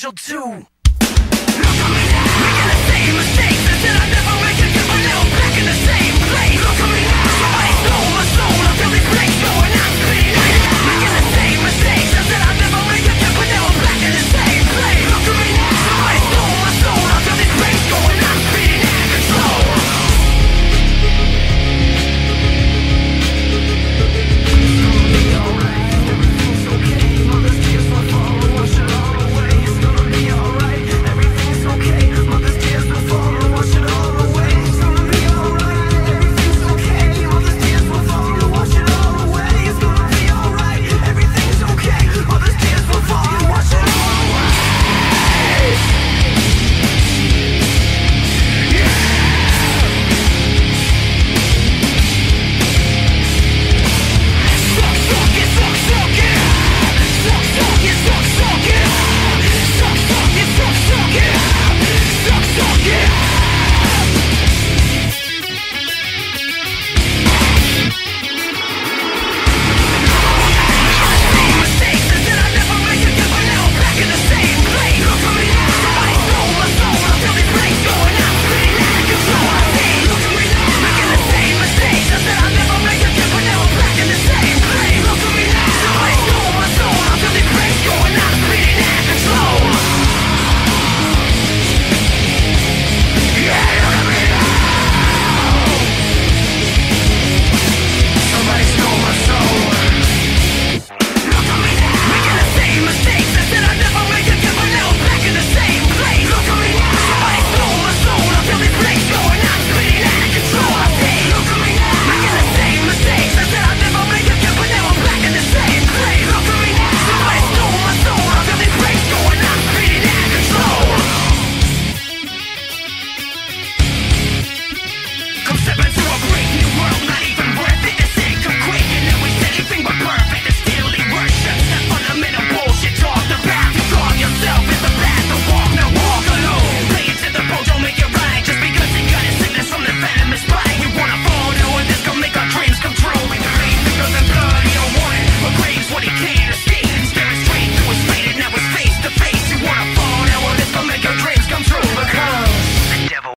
potential too. How come I'm making the same mistakes that I